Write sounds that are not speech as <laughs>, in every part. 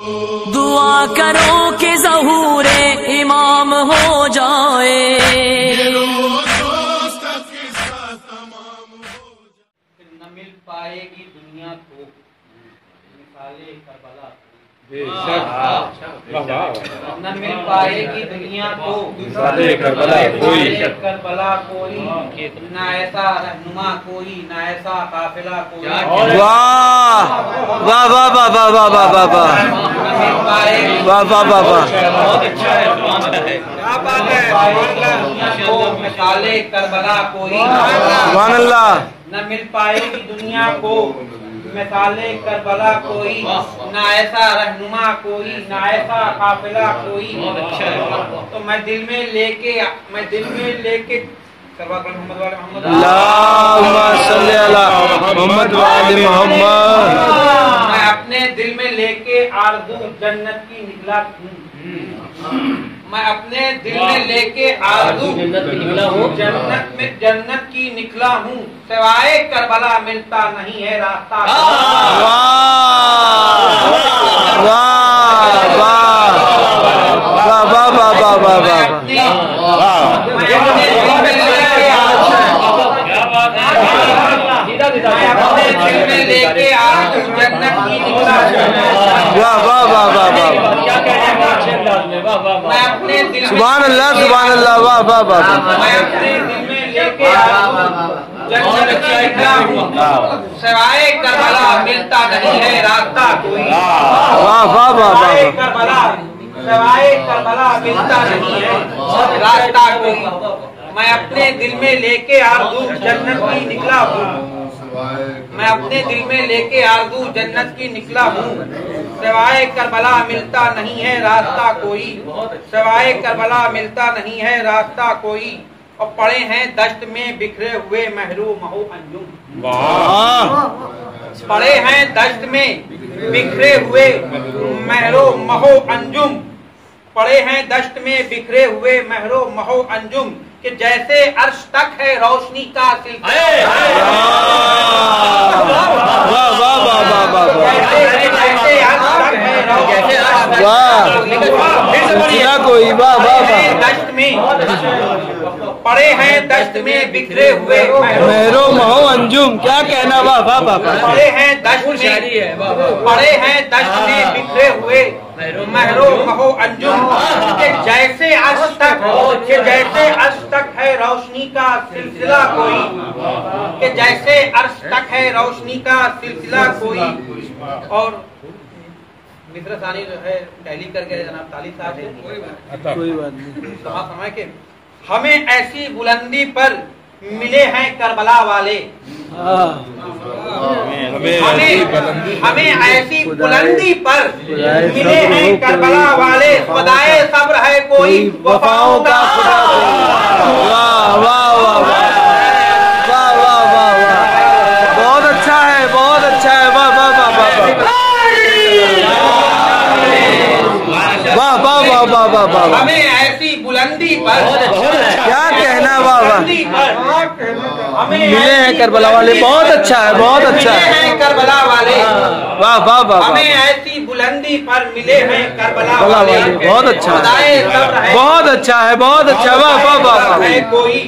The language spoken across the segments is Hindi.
दुआ करो कि जहूरे इमाम हो जाए। न मिल पाएगी दुनिया को मिसाले करबला। न मिल पाएगी दुनिया को करबला कोई। करबला कोई न ऐसा रहनुमा कोई न ऐसा काफिला कोई वाह वाह वाह वाह वाह वाह वाह वाह वाह वाह वाह वाह वाह दुनिया को मिसाले करबला कोई न मिल पाएगी दुनिया को मिसाले करबला कोई ना ऐसा रहनुमा कोई ना ऐसा काफिला कोई। तो मैं दिल में लेके मैं दिल में लेके मोहम्मद वाले मोहम्मद अल्लाहुम्मा सल्ली अला मोहम्मद व आले मोहम्मद। मैं अपने दिल में लेके आरज़ू जन्नत की निकला हूँ। मैं अपने दिल में लेके आरज़ू जन्नत में जन्नत निकला हूँ सिवाय करबला मिलता नहीं है रास्ता सुबह अल्लाह सुबह अल्लाह वाह वाह मैं अपने दिल में की निकला सिवाय करबला मिलता नहीं है रास्ता कोई। वाह वाह वाह वाह करबला सिवाय करबला मिलता नहीं है रास्ता कोई। मैं अपने दिल में लेके आरज़ू जन्नत की निकला हूँ। मैं अपने दिल में लेके आरज़ू जन्नत की निकला हूँ। सिवाय करबला मिलता नहीं है रास्ता कोई। सिवाय करबला मिलता नहीं है रास्ता कोई। और पड़े हैं दश्त में बिखरे हुए महरू महो अंजुम पड़े हैं दश्त में बिखरे हुए महरो महो अंजुम पड़े हैं दश्त में बिखरे हुए महरो महो अंजुम कि जैसे अर्श तक है रोशनी का वाह वाह है कोई वाह वाह हैं दश्त में पड़े हैं दश्त में बिखरे हुए महरो महो अंजुम क्या कहना वाह वाह वाह पड़े हैं दश्त में पड़े हैं दश्त में बिखरे हुए महरो महो अंजुम के जैसे आज तक के जैसे अर्श तक है रोशनी का सिलसिला कोई के जैसे अर्श तक है रोशनी का सिलसिला कोई और मित्र सानी जो है टैली करके जनाब ताली साहब कोई बात नहीं। कहा समय के हमें ऐसी बुलंदी पर मिले हैं करबला वाले। हाँ, हमें हमें ऐसी बुलंदी पर मिले हैं करबला वाले। खुदाए सब्र है कोई वफाओं का खुदा। वाह वाह वाह वाह वाह वाह बहुत अच्छा है बहुत अच्छा है वाह वाह वाह वाह वाह वाह वाह वाह वाह हमें ऐसी बुलंदी पर क्या कहना वाह मिले हैं करबला वाले बहुत अच्छा है बहुत अच्छा। है करबला वाले। वाह वाह वाह हमें ऐसी बुलंदी पर मिले हैं करबला वाले। बहुत अच्छा। बहुत अच्छा है बहुत अच्छा वाह वाह है वाह। कोई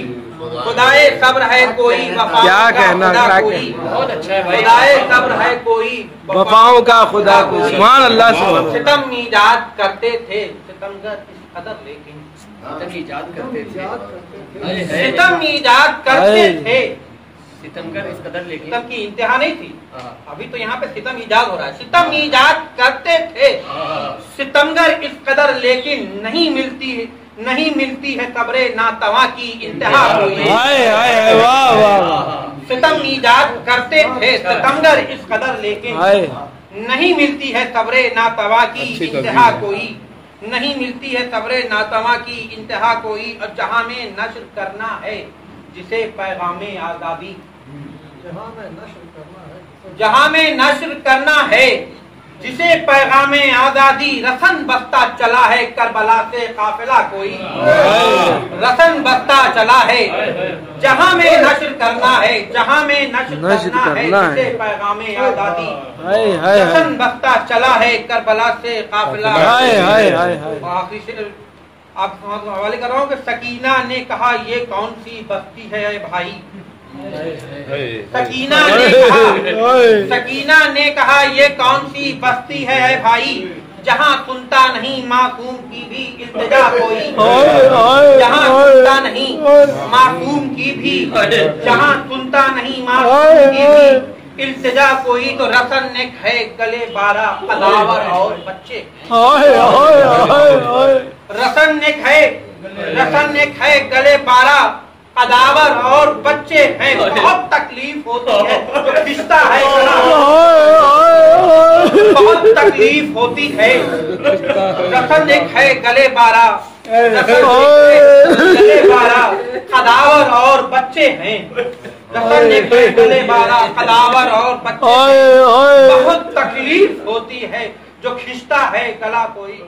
खुदाए सब्र है कोई वफाओं क्या कहना, खुदा क्या कोई। खुदाए सब्र है कोई वफाओं का खुदा को सुभान अल्लाह अल्लाह। सितम ईजाद करते थे। सितमगर इस कदर लेकिन। सितम ईजाद करते। थे। सितमगर इस कदर लेकिन सितम की इंतहा नहीं थी। अभी तो यहाँ पे सितम ईजाद हो रहा है। सितम ईजाद करते थे। सितमगर इस कदर लेकिन नहीं मिलती है। नहीं मिलती है कब्रे नातवा की इंतहा कोई हाय हाय हाय वाह वाह वाह। सितम ईजाद करते थे सितमगर इस कदर लेकिन नहीं मिलती है सब्रे नातवा की इंतहा कोई। नहीं मिलती है सब्रे नातवा की इंतहा कोई। और जहाँ में नशर करना है जिसे पैगाम आज़ादी। जहाँ में नश्र करना है जहाँ में नशर करना है जिसे पैगाम आज़ादी रसन बस्ता चला है करबला से काफिला कोई। रसन बस्ता चला है जहाँ में नशर करना है जहाँ में नशर करना है करना है। जिसे पैगाम आज़ादी रसन बस्ता चला है करबला से काफिला आखिरी आप हवाले कर रहा हूँ कि सकीना ने कहा ये कौन सी बस्ती है भाई? सकीना ने कहा सकीना ने कहा ये कौन सी बस्ती है भाई जहाँ सुनता नहीं मासूम की भी इल्तिजा कोई? जहाँ सुनता नहीं मासूम की भी जहाँ सुनता नहीं मासूम की भी इल्तिजा कोई? तो रसन ने है गले बारह अलावर और बच्चे। रसन ने है रसन ने है गले बारह कदावर और बच्चे हैं। बहुत तकलीफ़ होती है। जो खिंचता है <laughs> बहुत तकलीफ़ होती है। रसन एक है गले बारा रसन गले बारह कदावर और बच्चे हैं। रसन एक है गले बारह कदावर और बच्चे हैं। बहुत तकलीफ़ होती है। जो खिंचता है गला कोई।